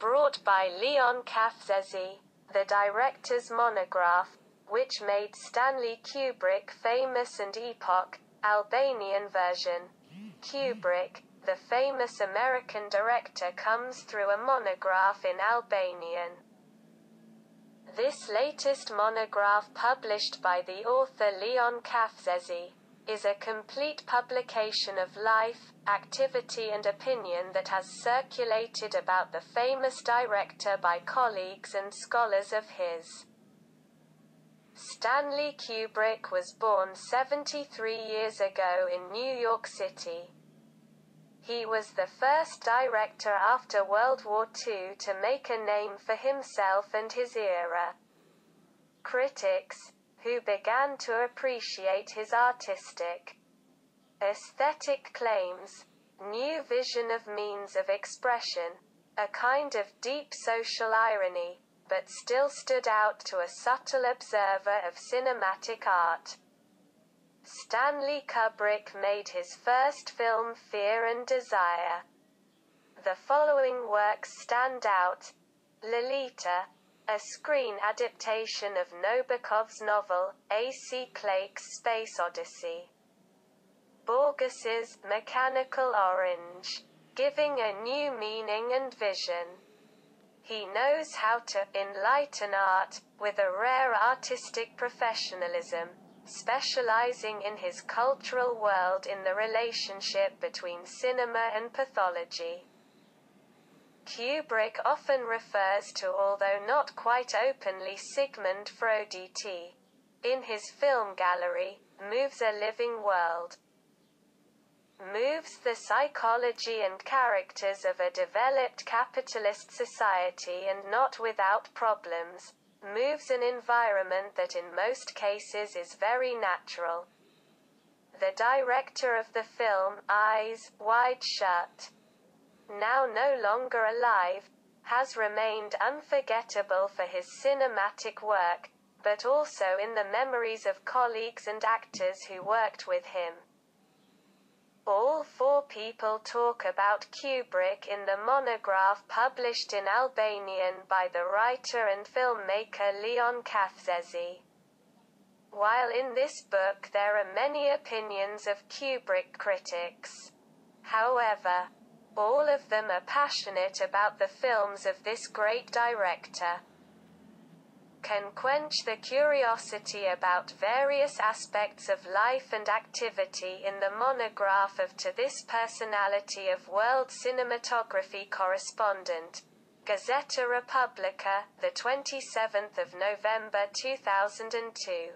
brought by Leon Qafzezi, the director's monograph, which made Stanley Kubrick famous and Epoch, Albanian version. Kubrick, the famous American director comes through a monograph in Albanian. This latest monograph published by the author Leon Qafzezi, is a complete publication of life, activity and opinion that has circulated about the famous director by colleagues and scholars of his. Stanley Kubrick was born 73 years ago in New York City. He was the first director after World War II to make a name for himself and his era. Critics, who began to appreciate his artistic, aesthetic claims, new vision of means of expression, a kind of deep social irony, but still stood out to a subtle observer of cinematic art. Stanley Kubrick made his first film Fear and Desire. The following works stand out Lolita, a screen adaptation of Nabokov's novel, A.C. Clarke's Space Odyssey. Burgess's Mechanical Orange, giving a new meaning and vision. He knows how to enlighten art with a rare artistic professionalism specializing in his cultural world in the relationship between cinema and pathology. Kubrick often refers to although not quite openly Sigmund Freud in his film gallery, Moves a Living World. Moves the psychology and characters of a developed capitalist society and not without problems, moves an environment that in most cases is very natural. The director of the film, Eyes Wide Shut, now no longer alive, has remained unforgettable for his cinematic work, but also in the memories of colleagues and actors who worked with him. All four people talk about Kubrick in the monograph published in Albanian by the writer and filmmaker Leon Qafzezi. While in this book there are many opinions of Kubrick critics. However, all of them are passionate about the films of this great director can quench the curiosity about various aspects of life and activity in the monograph of To This Personality of World Cinematography Correspondent, Gazzetta Republica, the 27th of November 2002.